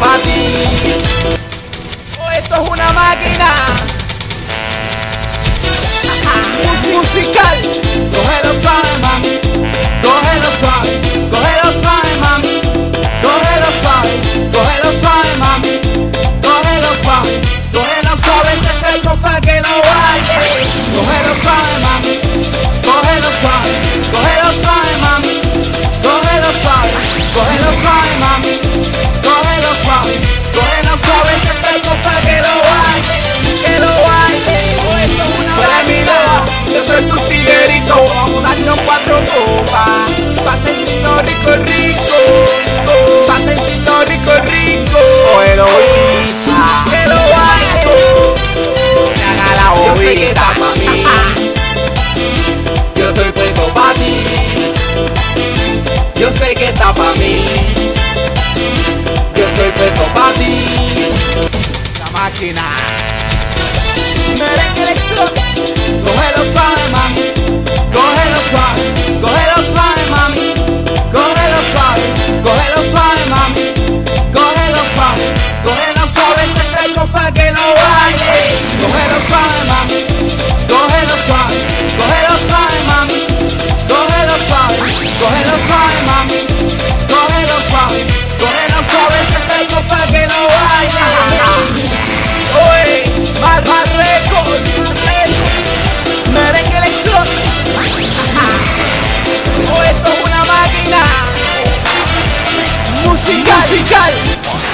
papi. Oh, esto es una máquina. Musical, los Hello China. Cógelo suave, mami. Cógelo suave. coge Cógelo suave, mami. Cógelo suave. Cógelo suave, mami. Cógelo suave. Cógelo suave. Te traigo pa' que no baile. Cógelo suave, mami. Cógelo suave. coge Cógelo suave, mami. Cógelo suave. Cógelo suave, mami. musical. musical.